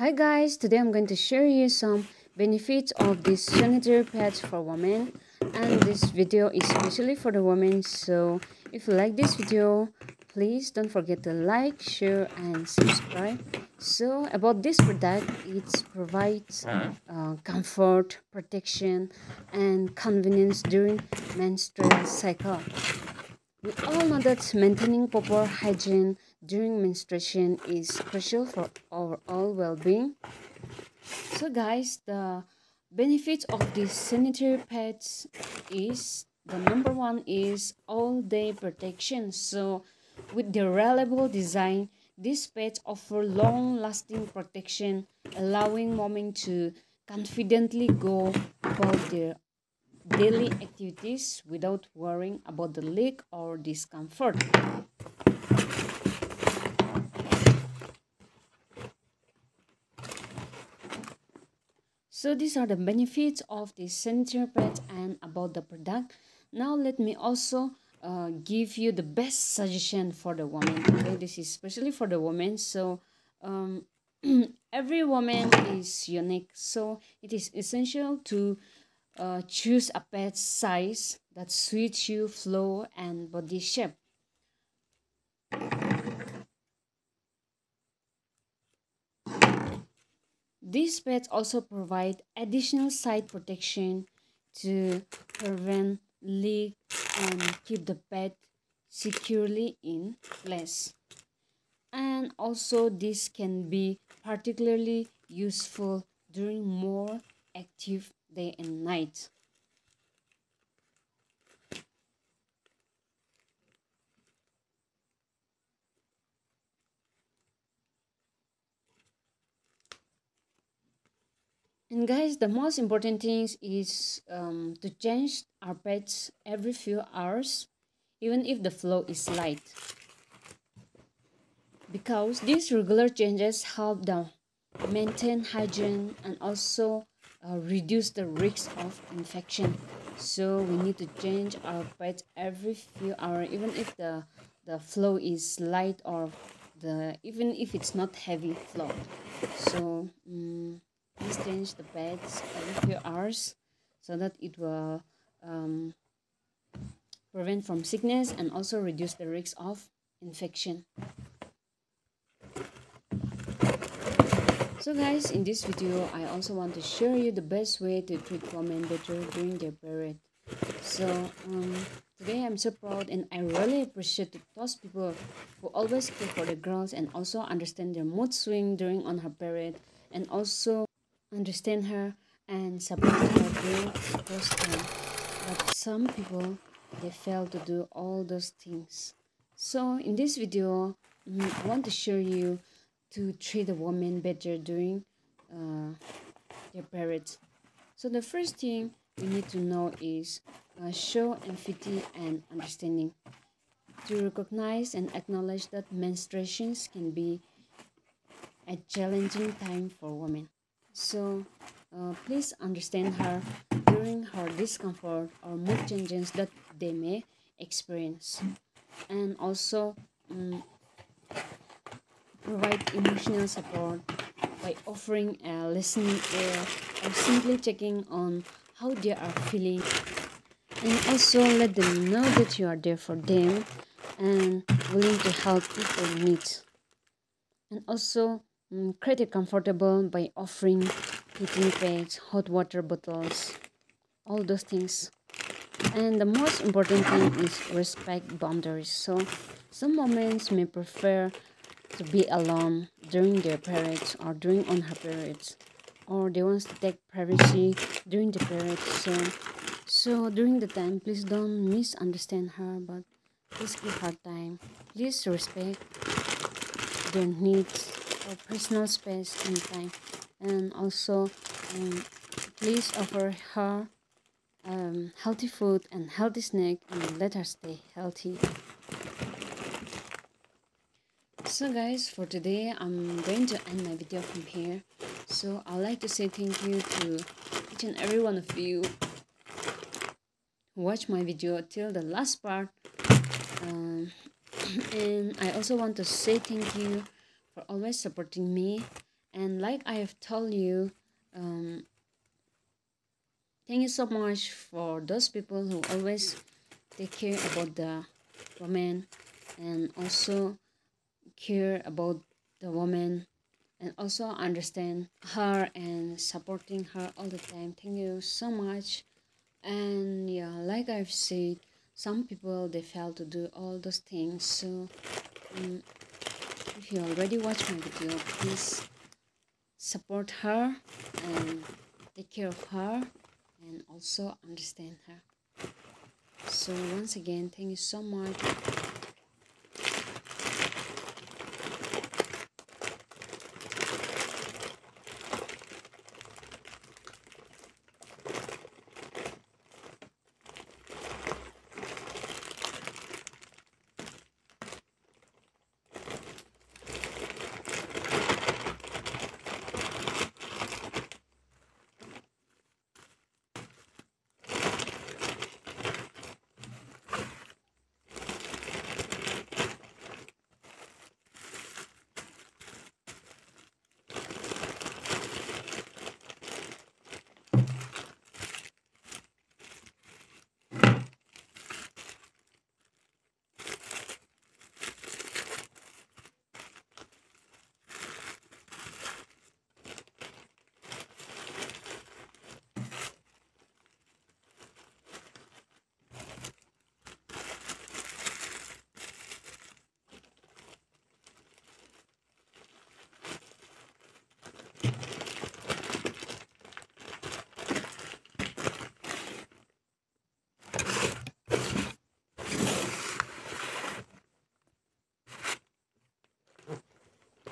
Hi guys, today I'm going to share you some benefits of this sanitary pads for women. And this video is especially for the women. So if you like this video please don't forget to like share and subscribe. So about this product it provides uh, comfort protection and convenience during menstrual cycle. We all know that maintaining proper hygiene during menstruation is crucial for our all well-being. So guys, the benefits of these sanitary pads is the number one is all-day protection. So with the reliable design, these pads offer long-lasting protection, allowing women to confidently go about their daily activities without worrying about the leak or discomfort. So these are the benefits of the sanitary pads and about the product. Now let me also uh, give you the best suggestion for the woman. Okay, this is especially for the woman. So um, every woman is unique. So it is essential to uh, choose a pad size that suits you flow and body shape. These pads also provide additional side protection to prevent leak and keep the pad securely in place. And also this can be particularly useful during more active day and night. And guys, the most important thing is um, to change our pads every few hours, even if the flow is light. Because these regular changes help them maintain hygiene and also uh, reduce the risk of infection so we need to change our pads every few hours even if the the flow is light or the even if it's not heavy flow so um, change the beds every few hours so that it will um, prevent from sickness and also reduce the risk of infection So guys, in this video, I also want to show you the best way to treat women better during their period. So um, today I'm so proud and I really appreciate those people who always care for the girls and also understand their mood swing during on her period and also understand her and support her during those time. But some people, they fail to do all those things. So in this video, I want to show you to treat a woman better during uh, their periods. So the first thing we need to know is uh, show empathy and understanding. To recognize and acknowledge that menstruations can be a challenging time for women. So uh, please understand her during her discomfort or mood changes that they may experience. And also um, provide emotional support by offering a listening ear or simply checking on how they are feeling and also let them know that you are there for them and willing to help if they need and also Mm, create it comfortable by offering heating pads hot water bottles all those things. And the most important thing is respect boundaries. So some moments may prefer to be alone during their periods or during on her periods or they want to take privacy during the period. So so during the time please don't misunderstand her but please give her time. Please respect their needs personal space and time. And also um, please offer her um, healthy food and healthy snack and let her stay healthy. So guys for today i'm going to end my video from here. So i'd like to say thank you to each and every one of you who watch my video till the last part. Um, and i also want to say thank you always supporting me. And like i have told you um, thank you so much for those people who always take care about the woman and also care about the woman and also understand her and supporting her all the time. Thank you so much. And yeah like i've said some people they fail to do all those things. So um, if you already watched my video please support her and take care of her and also understand her. So once again thank you so much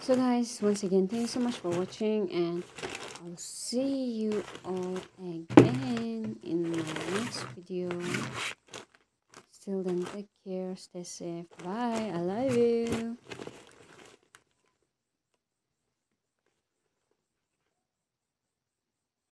so guys once again thank you so much for watching and i'll see you all again in my next video. Still then take care stay safe. Bye. I love you